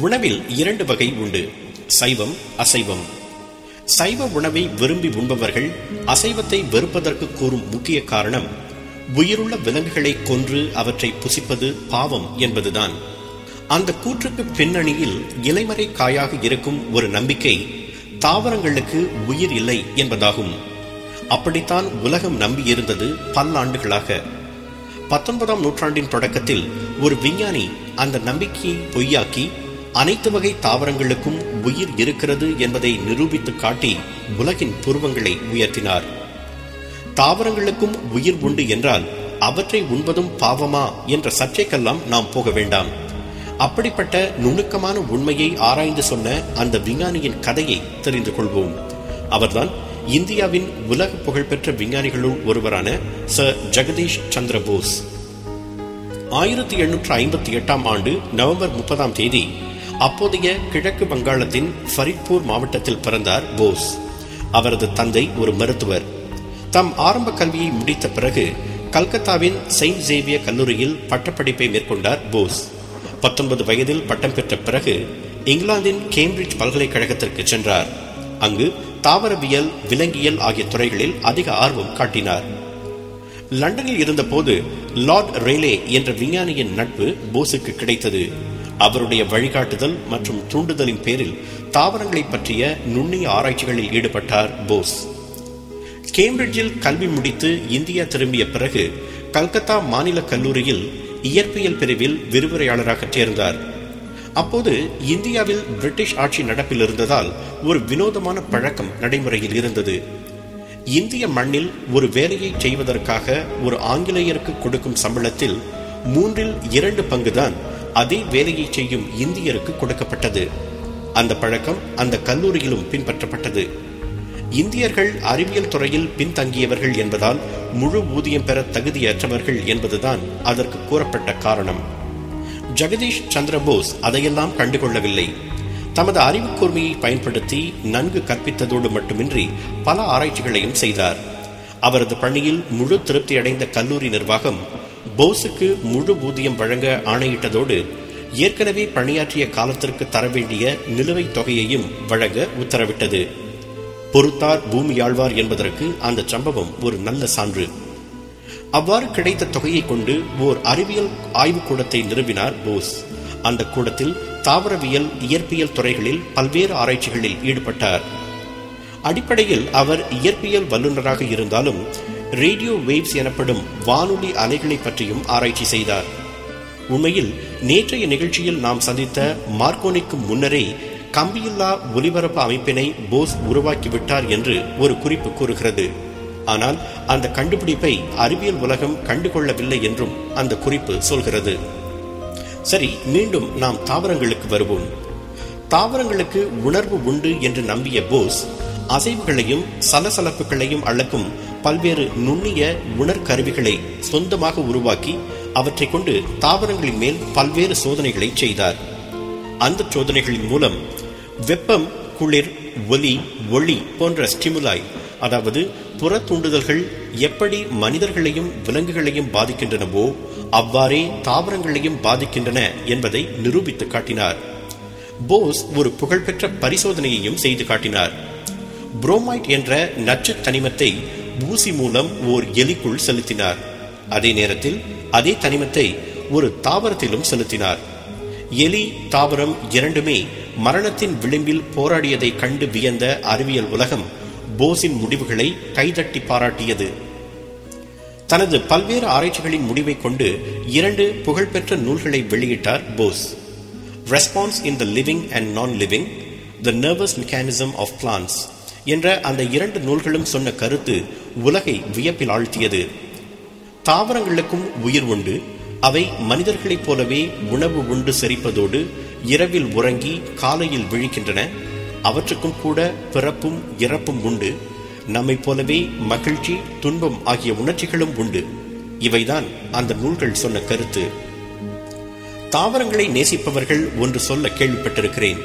உணவில் இரண்டு வகை உண்டு. சைவம் அசைவம். சைவ உணவை விரும்பி உண்பவர்கள் அசைவத்தை வெறுப்பதற்கு கூறும் முக்கிய காரணம் உயிருள்ள விலங்குகளை கொன்று அவற்றை புசிப்பது பாவம் என்பதுதான். அந்த கூற்றுக்கு பின்னணியில் இலைமறை காயாக இருக்கும் ஒரு நம்பிக்கை தாவரங்களுக்கு உயிர் இல்லை என்பதாகும். அப்படித்தான் உலகம் நம்பியிருந்தது பல்லாண்டுகளாக. பத்தொன்பதாம் நூற்றாண்டின் தொடக்கத்தில் ஒரு விஞ்ஞானி அந்த நம்பிக்கையை பொய்யாக்கி அனைத்து வகை தாவரங்களுக்கும் உயிர் இருக்கிறது என்பதை நிரூபித்து காட்டி உலகின் புருவங்களை உயர்த்தினார். தாவரங்களுக்கும் உயிர் உண்டு என்றால் அவற்றை உண்பதும் பாவமா என்ற சர்ச்சைக்கெல்லாம் நாம் போக வேண்டாம். அப்படிப்பட்ட நுணுக்கமான உண்மையை ஆராய்ந்து சொன்ன அந்த விஞ்ஞானியின் கதையை தெரிந்து கொள்வோம். அவர்தான் இந்தியாவின் உலக புகழ்பெற்ற விஞ்ஞானிகளுள் ஒருவரான சர் ஜெகதீஷ் சந்திர போஸ் ஆயிரத்தி எண்ணூற்று ஐம்பத்தி எட்டாம் ஆண்டு நவம்பர் முப்பதாம் தேதி அப்போதைய கிழக்கு வங்காளத்தின் ஃபரித்பூர் மாவட்டத்தில் பிறந்தார் போஸ். அவரது தந்தை ஒரு மருத்துவர். தம் ஆரம்ப கல்வியை முடித்த பிறகு கல்கத்தாவின் செயின்ட் ஜேவியர் கல்லூரியில் பட்டப்படிப்பை மேற்கொண்டார் போஸ். பத்தொன்பது வயதில் பட்டம் பெற்ற பிறகு இங்கிலாந்தின் கேம்பிரிட்ஜ் பல்கலைக்கழகத்திற்கு சென்றார். அங்கு தாவரவியல் விலங்கியல் ஆகிய துறைகளில் அதிக ஆர்வம் காட்டினார். லண்டனில் இருந்தபோது லார்ட் ரெய்லே என்ற விஞ்ஞானியின் நட்பு போஸுக்கு கிடைத்தது. அவருடைய வழிகாட்டுதல் மற்றும் தூண்டுதலின் பேரில் தாவரங்களை பற்றிய நுண்ணிய ஆராய்ச்சிகளில் ஈடுபட்டார் போஸ். கேம்பிரிட்ஜில் கல்வி முடித்து இந்தியா திரும்பிய பிறகு கல்கத்தா மாநில கல்லூரியில் இயற்பியல் பிரிவில் விரிவுரையாளராக சேர்ந்தார். அப்போது இந்தியாவில் பிரிட்டிஷ் ஆட்சி நடப்பில் இருந்ததால் ஒரு வினோதமான பழக்கம் நடைமுறையில் இருந்தது. இந்திய மண்ணில் ஒரு வேலையை செய்வதற்காக ஒரு ஆங்கிலேயருக்கு கொடுக்கும் சம்பளத்தில் மூன்றில் இரண்டு பங்குதான் அதே வேலையை செய்யும் இந்தியருக்கு கொடுக்கப்பட்டது. அந்த பழக்கம் அந்த கல்லூரியிலும் பின்பற்றப்பட்டது. இந்தியர்கள் அறிவியல் துறையில் பின்தங்கியவர்கள் என்பதால் முழு ஊதியம் பெற தகுதியற்றவர்கள் என்பதுதான் அதற்கு கூறப்பட்ட காரணம். ஜெகதீஷ் சந்திரபோஸ் அதையெல்லாம் கண்டுகொள்ளவில்லை. தமது அறிவு கூர்மையை பயன்படுத்தி நன்கு கற்பித்ததோடு மட்டுமின்றி பல ஆராய்ச்சிகளையும் செய்தார். அவரது பணியில் முழு திருப்தி அடைந்த கல்லூரி நிர்வாகம் போஸுக்கு முழு ஊதியம் வழங்க ஆணையிட்டதோடு ஏற்கனவே பணியாற்றிய காலத்திற்கு தர வேண்டிய நிலுவைத் தொகையையும் வழங்க உத்தரவிட்டது. பொறுத்தார் பூமியாழ்வார் என்பதற்கு அந்த சம்பவம் ஒரு நல்ல சான்று. அவ்வாறு கிடைத்த தொகையை கொண்டு ஓர் அறிவியல் ஆய்வுக்கூடத்தை நிறுவினார் போஸ். அந்த கூடத்தில் தாவரவியல் இயற்பியல் துறைகளில் பல்வேறு ஆராய்ச்சிகளில் ஈடுபட்டார். அடிப்படையில் அவர் இயற்பியல் வல்லுநராக இருந்தாலும் ரேடியோ வேவ்ஸ் எனப்படும் வானொலி அலைகளை பற்றியும் ஆராய்ச்சி செய்தார். உண்மையில் நேற்றைய நிகழ்ச்சியில் நாம் சந்தித்த மார்க்கோனிக்கு முன்னரே கம்பியில்லா ஒலிபரப்பு அமைப்பினை போஸ் உருவாக்கிவிட்டார் என்று ஒரு குறிப்பு கூறுகிறது. ஆனால் அந்த கண்டுபிடிப்பை அறிவியல் உலகம் கண்டுகொள்ளவில்லை என்றும் அந்த குறிப்பு சொல்கிறது. சரி மீண்டும் நாம் தாவரங்களுக்கு வருவோம். தாவரங்களுக்கு உணர்வு உண்டு என்று நம்பிய போஸ் அசைவுகளையும் சலசலப்புகளையும் அளக்கும் பல்வேறு நுண்ணிய உணர்கருவிகளை சொந்தமாக உருவாக்கி அவற்றை கொண்டு தாவரங்களின் மேல் பல்வேறு சோதனைகளை செய்தார். அந்த சோதனைகளின் மூலம் வெப்பம் குளிர் ஒலி ஒளி போன்ற ஸ்டிமுலாய் அதாவது புற தூண்டுதல்கள் எப்படி மனிதர்களையும் விலங்குகளையும் பாதிக்கின்றனவோ அவ்வாறே தாவரங்களையும் பாதிக்கின்றன என்பதை நிரூபித்து காட்டினார். போஸ் ஒரு புகழ்பெற்ற பரிசோதனையையும் செய்து காட்டினார். புரோமைட் என்ற நச்சு தனிமத்தை ஊசி மூலம் ஓர் எலிக்குள் செலுத்தினார். அதே நேரத்தில் அதே தனிமத்தை ஒரு தாவரத்திலும் செலுத்தினார். எலி தாவரம் இரண்டுமே மரணத்தின் விளிம்பில் போராடியதை கண்டு வியந்த அறிவியல் உலகம் போஸின் முடிவுகளை கைதட்டி பாராட்டியது. தனது பல்வேறு ஆராய்ச்சிகளின் முடிவை கொண்டு இரண்டு புகழ்பெற்ற நூல்களை வெளியிட்டார் Bose. Response in the living and non living the nervous mechanism of plants என்ற அந்த இரண்டு நூல்களும் சொன்ன கருத்து உலகை வியப்பில் ஆழ்த்தியது. தாவரங்களுக்கும் உயிர் உண்டு அவை மனிதர்களைப் போலவே உணவு உண்டு செரிப்பதோடு இரவில் உறங்கி காலையில் விழிக்கின்றன அவற்றுக்கும் கூட பிறப்பும் இறப்பும் உண்டு. நம்மை போலவே மகிழ்ச்சி துன்பம் ஆகிய உணர்ச்சிகளும் உண்டு. இவைதான் அந்த நூல்கள் சொன்ன கருத்து. தாவரங்களை நேசிப்பவர்கள் ஒன்று சொல்ல கேள்விப்பட்டிருக்கிறேன்.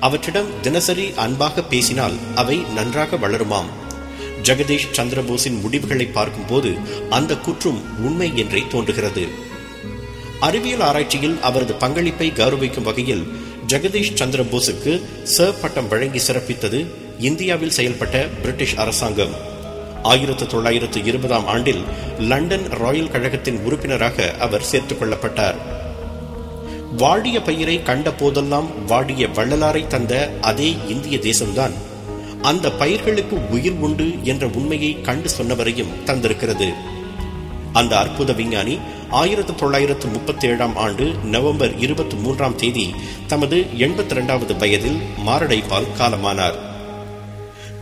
அவற்றிடம் தினசரி அன்பாக பேசினால் அவை நன்றாக வளருமாம். ஜெகதீஷ் சந்திரபோஸின் முடிவுகளை பார்க்கும்போது அந்த குற்றும் உண்மை என்றே தோன்றுகிறது. அறிவியல் ஆராய்ச்சியில் அவரது பங்களிப்பை கௌரவிக்கும் வகையில் ஜெகதீஷ் சந்திர போஸுக்கு சர் பட்டம் வழங்கி சிறப்பித்தது இந்தியாவில் செயல்பட்ட பிரிட்டிஷ் அரசாங்கம். ஆயிரத்து தொள்ளாயிரத்து இருபதாம் ஆண்டில் லண்டன் ராயல் கழகத்தின் உறுப்பினராக அவர் சேர்த்துக் கொள்ளப்பட்டார். வாடிய பயிரை கண்ட போதெல்லாம் வாடிய வள்ளலாரை தந்த அதே இந்திய தேசம்தான். அந்த பயிர்களுக்கு உயிர் உண்டு என்ற உண்மையை கண்டு சொன்னவரையும் தந்திருக்கிறது. அந்த அற்புத விஞ்ஞானி ஆயிரத்து தொள்ளாயிரத்து முப்பத்தி ஏழாம் ஆண்டு நவம்பர் இருபத்தி மூன்றாம் தேதி தமது எண்பத்தி இரண்டாவது வயதில் மாரடைப்பால் காலமானார்.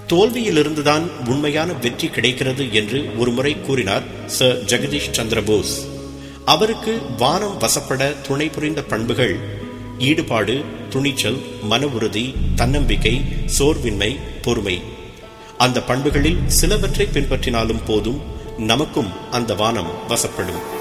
தோல்வியிலிருந்துதான் உண்மையான வெற்றி கிடைக்கிறது என்று ஒருமுறை கூறினார் சர் ஜெகதீஷ் சந்திரபோஸ் அவருக்கு வானம் வசப்பட துணை புரிந்த பண்புகள் ஈடுபாடு துணிச்சல் மன உறுதி தன்னம்பிக்கை சோர்வின்மை பொறுமை. அந்த பண்புகளில் சிலவற்றை பின்பற்றினாலும் போதும் நமக்கும் அந்த வானம் வசப்படும்.